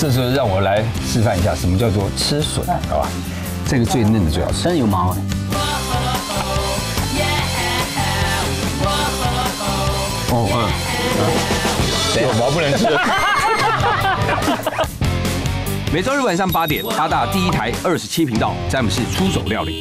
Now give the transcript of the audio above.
这时候让我来示范一下什么叫做吃笋，好吧？这个最嫩的最好吃。真的有毛哎。哦，嗯，有毛不能吃。每周日晚上八点，八大第一台二十七频道，詹姆士出手料理。